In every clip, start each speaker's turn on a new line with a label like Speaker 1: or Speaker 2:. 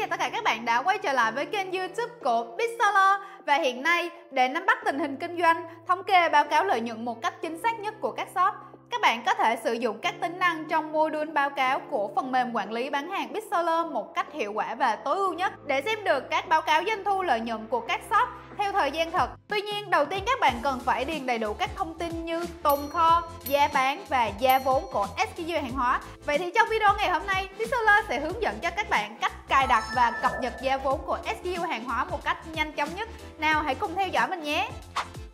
Speaker 1: chào tất cả các bạn đã quay trở lại với kênh youtube của Bitseller Và hiện nay, để nắm bắt tình hình kinh doanh, thống kê báo cáo lợi nhuận một cách chính xác nhất của các shop các bạn có thể sử dụng các tính năng trong module báo cáo của phần mềm quản lý bán hàng Bitseller một cách hiệu quả và tối ưu nhất để xem được các báo cáo doanh thu lợi nhuận của các shop theo thời gian thật. Tuy nhiên, đầu tiên các bạn cần phải điền đầy đủ các thông tin như tồn kho, giá bán và giá vốn của SKU hàng hóa. Vậy thì trong video ngày hôm nay, Bitseller sẽ hướng dẫn cho các bạn cách cài đặt và cập nhật giá vốn của SKU hàng hóa một cách nhanh chóng nhất. Nào hãy cùng theo dõi mình nhé!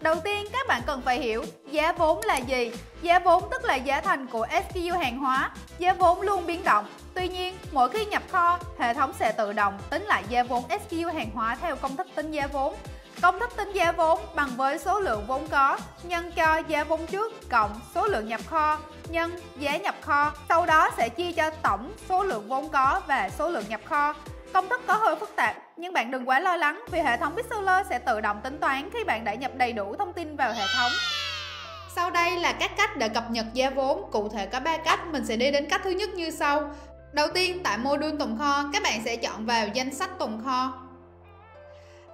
Speaker 1: Đầu tiên các bạn cần phải hiểu giá vốn là gì. Giá vốn tức là giá thành của SKU hàng hóa. Giá vốn luôn biến động. Tuy nhiên, mỗi khi nhập kho, hệ thống sẽ tự động tính lại giá vốn SKU hàng hóa theo công thức tính giá vốn. Công thức tính giá vốn bằng với số lượng vốn có nhân cho giá vốn trước cộng số lượng nhập kho nhân giá nhập kho. Sau đó sẽ chia cho tổng số lượng vốn có và số lượng nhập kho. Công thức có hơi phức tạp nhưng bạn đừng quá lo lắng vì hệ thống Pixeler sẽ tự động tính toán khi bạn đã nhập đầy đủ thông tin vào hệ thống. Sau đây là các cách để cập nhật giá vốn, cụ thể có 3 cách, mình sẽ đi đến cách thứ nhất như sau. Đầu tiên, tại module tồn kho, các bạn sẽ chọn vào danh sách tồn kho.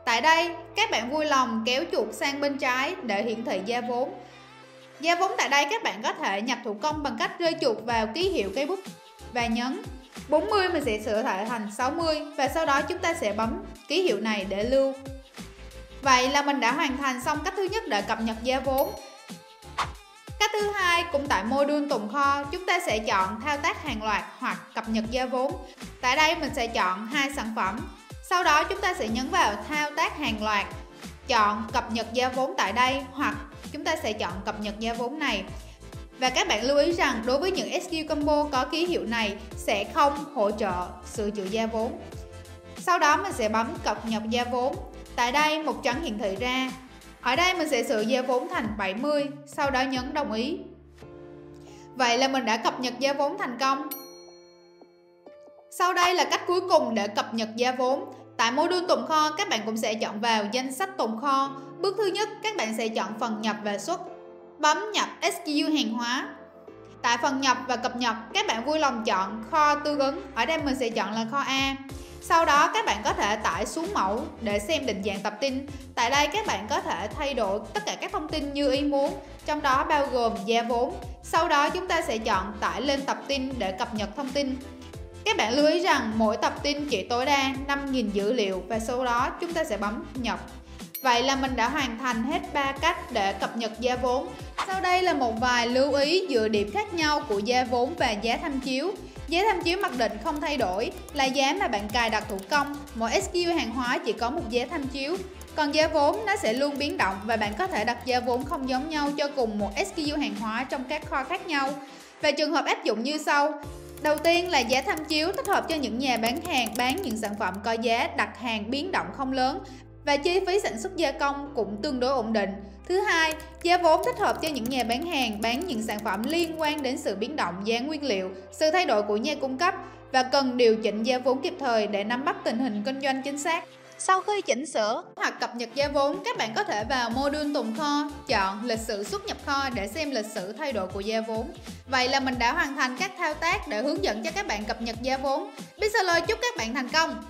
Speaker 1: Tại đây, các bạn vui lòng kéo chuột sang bên trái để hiển thị giá vốn. Giá vốn tại đây các bạn có thể nhập thủ công bằng cách rơi chuột vào ký hiệu cây bút và nhấn 40 mình sẽ sửa lại thành 60 và sau đó chúng ta sẽ bấm ký hiệu này để lưu. Vậy là mình đã hoàn thành xong cách thứ nhất để cập nhật giá vốn. Cách thứ hai cũng tại module tồn kho, chúng ta sẽ chọn thao tác hàng loạt hoặc cập nhật giá vốn. Tại đây mình sẽ chọn hai sản phẩm. Sau đó chúng ta sẽ nhấn vào thao tác hàng loạt, chọn cập nhật giá vốn tại đây hoặc chúng ta sẽ chọn cập nhật giá vốn này. Và các bạn lưu ý rằng đối với những SQ combo có ký hiệu này sẽ không hỗ trợ sửa chữa giá vốn. Sau đó mình sẽ bấm cập nhật giá vốn. Tại đây một trắng hiển thị ra. Ở đây mình sẽ sửa giá vốn thành 70, sau đó nhấn đồng ý. Vậy là mình đã cập nhật giá vốn thành công. Sau đây là cách cuối cùng để cập nhật giá vốn. Tại module tồn kho, các bạn cũng sẽ chọn vào danh sách tồn kho. Bước thứ nhất, các bạn sẽ chọn phần nhập và xuất bấm nhập SKU hàng hóa. Tại phần nhập và cập nhật, các bạn vui lòng chọn kho tương ứng. Ở đây mình sẽ chọn là kho A. Sau đó các bạn có thể tải xuống mẫu để xem định dạng tập tin. Tại đây các bạn có thể thay đổi tất cả các thông tin như ý muốn, trong đó bao gồm giá vốn. Sau đó chúng ta sẽ chọn tải lên tập tin để cập nhật thông tin. Các bạn lưu ý rằng mỗi tập tin chỉ tối đa 5.000 dữ liệu và sau đó chúng ta sẽ bấm nhập Vậy là mình đã hoàn thành hết 3 cách để cập nhật giá vốn. Sau đây là một vài lưu ý dựa điểm khác nhau của giá vốn và giá tham chiếu. Giá tham chiếu mặc định không thay đổi, là giá mà bạn cài đặt thủ công. Mỗi SKU hàng hóa chỉ có một giá tham chiếu. Còn giá vốn nó sẽ luôn biến động và bạn có thể đặt giá vốn không giống nhau cho cùng một SKU hàng hóa trong các kho khác nhau. Về trường hợp áp dụng như sau. Đầu tiên là giá tham chiếu thích hợp cho những nhà bán hàng bán những sản phẩm có giá đặt hàng biến động không lớn và chi phí sản xuất gia công cũng tương đối ổn định. Thứ hai, giá vốn thích hợp cho những nhà bán hàng bán những sản phẩm liên quan đến sự biến động giá nguyên liệu, sự thay đổi của nhà cung cấp và cần điều chỉnh giá vốn kịp thời để nắm bắt tình hình kinh doanh chính xác. Sau khi chỉnh sửa hoặc cập nhật giá vốn, các bạn có thể vào module tồn kho, chọn lịch sử xuất nhập kho để xem lịch sử thay đổi của giá vốn. Vậy là mình đã hoàn thành các thao tác để hướng dẫn cho các bạn cập nhật giá vốn. Pixeler chúc các bạn thành công!